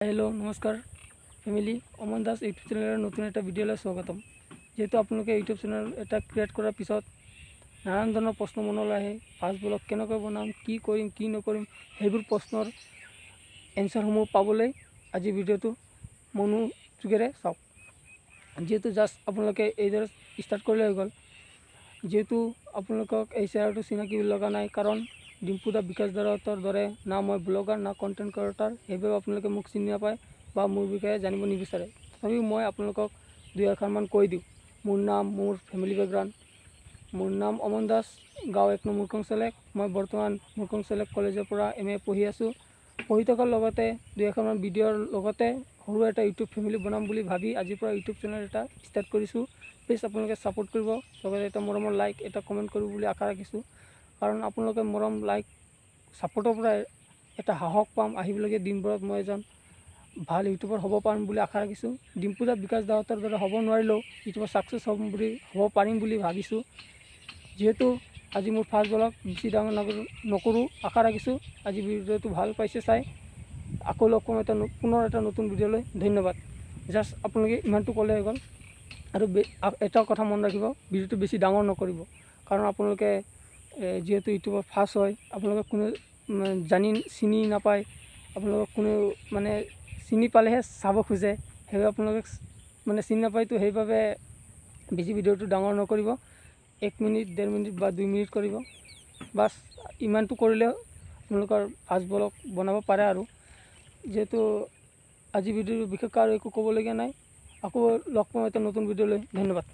Hello নমস্কাৰ family অমন Das YouTube চেনেলৰ নতুন এটা ভিডিঅ'লৈ স্বাগতম। যিহেতু আপোনালোকে ইউটিউব চেনেল এটা ক্ৰিয়েট কৰাৰ পিছত নানান ধৰণৰ প্ৰশ্ন মনলৈ আহে ফাষ্ট ব্লগ কেনেকৈ বনাম কি কৰিম কি নকৰিম সেইবোৰ প্ৰশ্নৰ এনচাৰসমূহ পাবলৈ আজি ভিডিঅ'টো মনোযোগেৰে চাওক যিহেতু জাষ্ট আপোনালোকে এইদৰে ষ্টাৰ্ট কৰিলে হৈ গ'ল। যিহেতু আপোনালোকক এই চেয়াৰটো চিনাকি লগা নাই কাৰণ ডিম্পু দা বিকাশ দাৰহঁতৰ দৰে না মই ব্লগাৰ না কণ্টেণ্ট ক্ৰিয়েটাৰ সেইবাবে আপোনালোকে মোক চিনি নাপায় বা মোৰ বিষয়ে জানিব নিবিচাৰে। তথাপিও মই আপোনালোকক দুই এষাৰমান কৈ দিওঁ। মোৰ নাম মোৰ ফেমিলি বেকগ্ৰাউণ্ড মোৰ নাম অমন দাস গাঁও এক নম্বৰ মুৰকং চেলেক। মই বৰ্তমান মুৰকং চেলেক কলেজৰ পৰা এম এ পঢ়ি আছোঁ। পঢ়ি থকাৰ লগতে দুই এখনমান ভিডিঅ'ৰ লগতে সৰু এটা ইউটিউব ফেমিলি বনাম বুলি ভাবি আজিৰ পৰা ইউটিউব চেনেল এটা ষ্টাৰ্ট কৰিছোঁ। প্লিজ আপোনালোকে ছাপোৰ্ট কৰিব। লগতে এটা মৰমৰ লাইক এটা কমেণ্ট কৰিব বুলি আশা ৰাখিছোঁ। কাৰণ আপোনালোকে মৰম লাইক ছাপোৰ্টৰ পৰা এটা সাহস পাম আহিবলগীয়া দিনবোৰত মই এজন ভাল ইউটিউবাৰ হ'ব পাৰিম বুলি আশা ৰাখিছোঁ। ডিম্পুদা বিকাশ দাহঁতৰ দৰে হ'ব নোৱাৰিলেও ইউটিউবত ছাকচেছ হ'ম বুলি হ'ব পাৰিম বুলি ভাবিছোঁ। যিহেতু আজি মোৰ ফাৰ্ষ্ট ব্লগ বেছি ডাঙৰ নকৰোঁ নকৰোঁ আশা ৰাখিছোঁ। আজি ভিডিঅ'টো ভাল পাইছে চাই আকৌ লগ পাম এটা পুনৰ এটা নতুন ভিডিঅ'লৈ। ধন্যবাদ। জাষ্ট আপোনালোকে ইমানটো ক'লে হৈ গ'ল। আৰু এটা কথা মন ৰাখিব ভিডিঅ'টো বেছি ডাঙৰ নকৰিব। কাৰণ আপোনালোকে যিহেতু ইউটিউবত ফাৰ্ষ্ট হয় আপোনালোকে কোনো জানি চিনি নাপায় আপোনালোকক কোনেও মানে চিনি পালেহে চাব খোজে সেইবাবে আপোনালোকে মানে চিনি নাপায়তো সেইবাবে বেছি ভিডিঅ'টো ডাঙৰ নকৰিব এক মিনিট ডেৰ মিনিট বা দুই মিনিট কৰিব। বাছ ইমানটো কৰিলেও আপোনালোকৰ ফাৰ্ষ্ট ব্লগ বনাব পাৰে আৰু। যিহেতু আজি ভিডিঅ'টো বিশেষকৈ আৰু একো ক'বলগীয়া নাই আকৌ লগ পাম এটা নতুন ভিডিঅ'লৈ। ধন্যবাদ।